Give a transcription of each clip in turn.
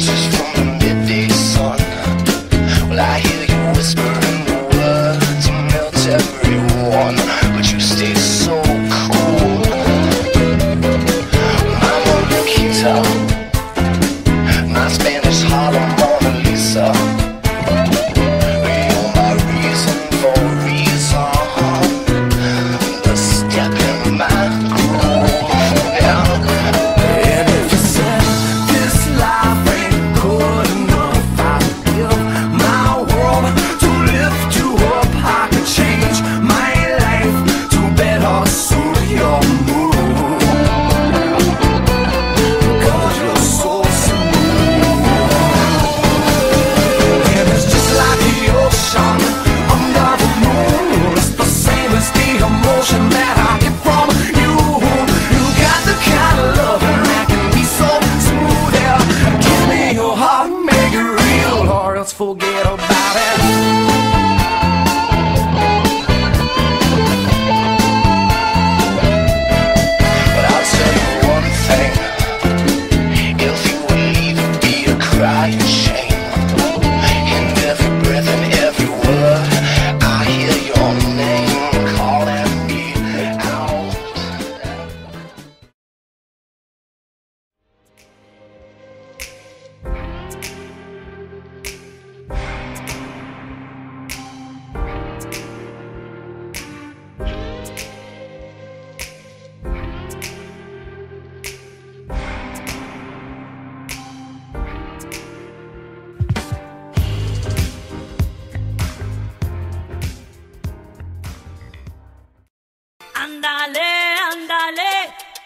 Texas.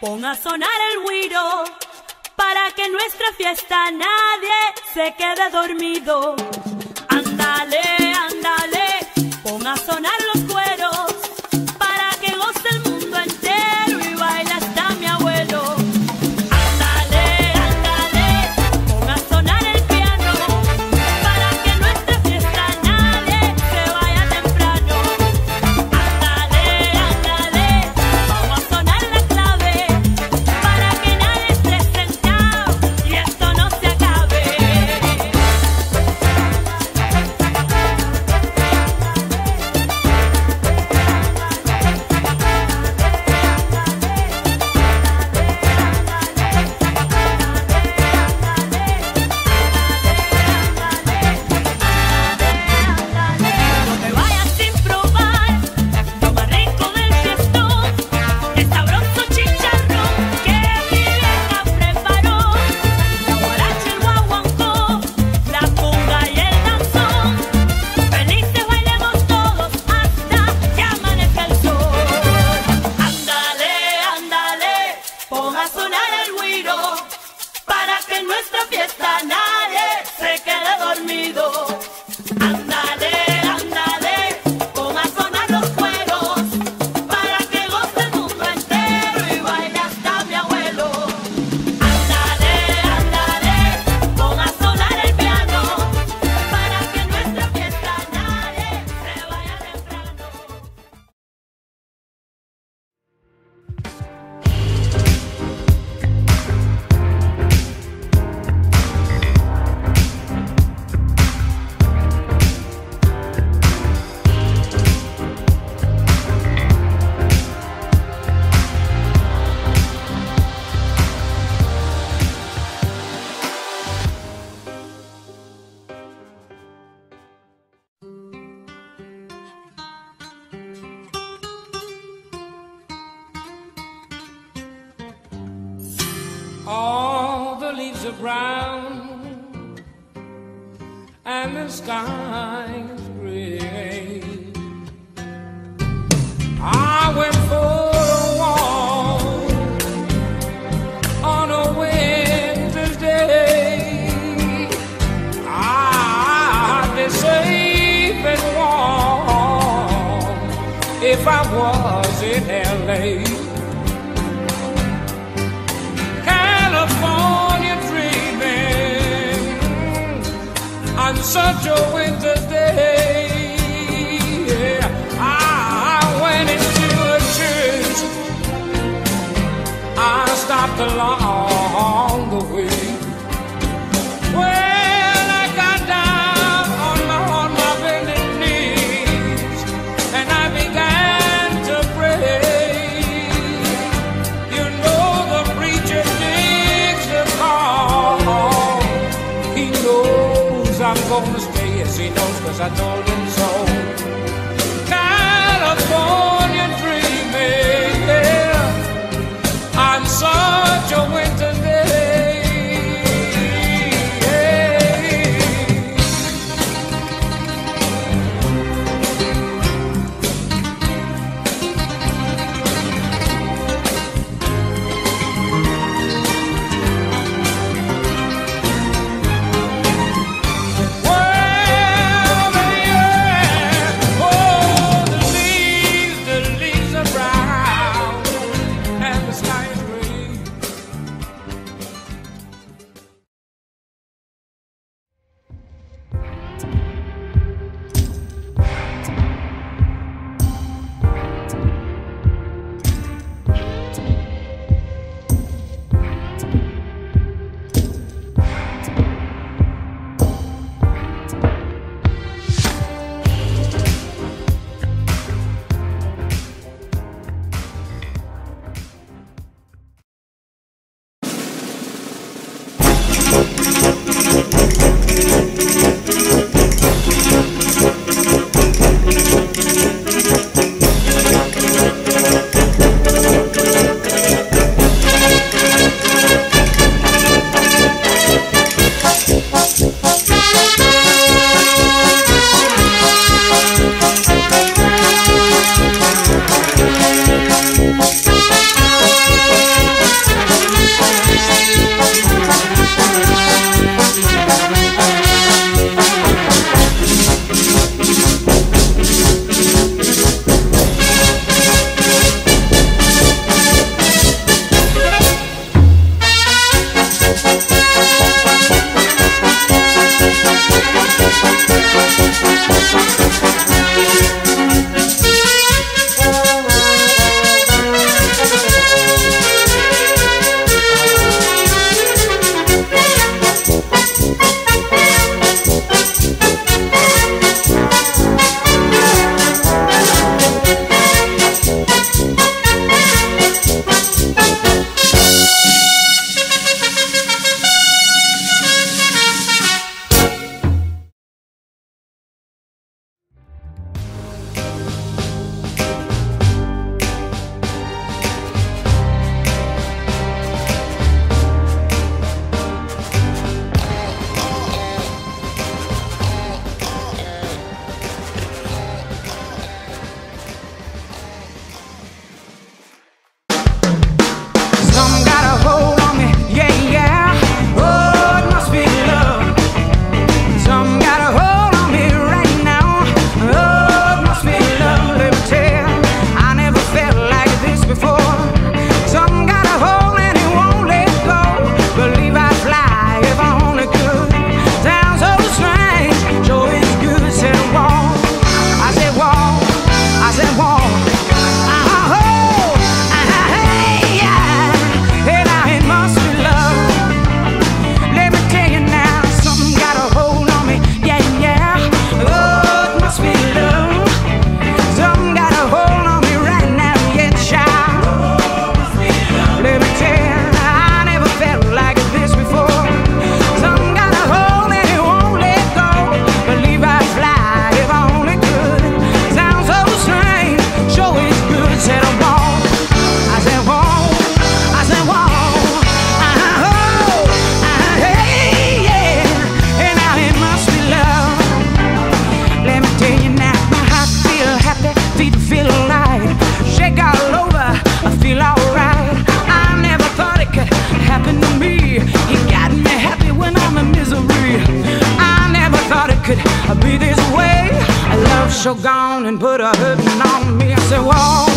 Ponga a sonar el guiro para que en nuestra fiesta nadie se quede dormido. Ándale, ándale, ponga a sonar los cuernos. clouds are brown and the sky is gray. I went for a walk on a winter's day. I'd be safe and warm if I was in L.A. such a winter. gonna stay, yes he knows, cause I told him. Sure gone and put a hurting on me. I said, Whoa.